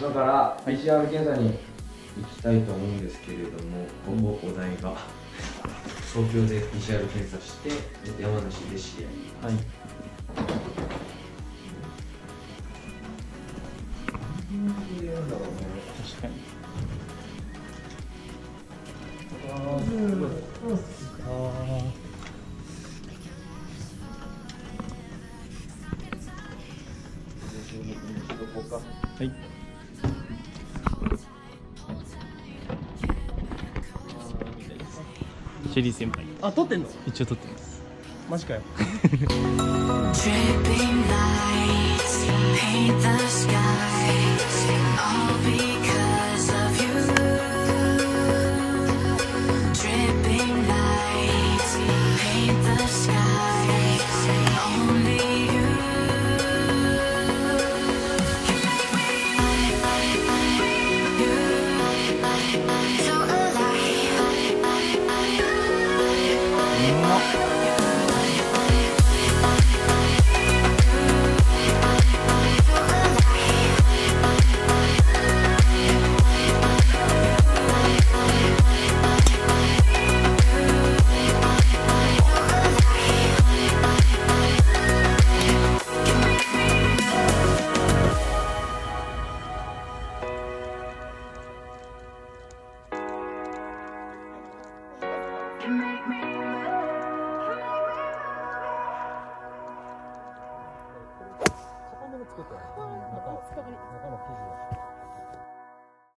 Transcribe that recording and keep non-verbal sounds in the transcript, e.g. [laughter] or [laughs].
だから PCR 検査に行きたいと思うんですけれども、ここお題が。東京で PCR 検査して山梨で試合。はい。確かに。はいシェリー先輩。あ撮ってんの？一応撮ってます。マジかよ [laughs] Make me 固めの作って中中の生地を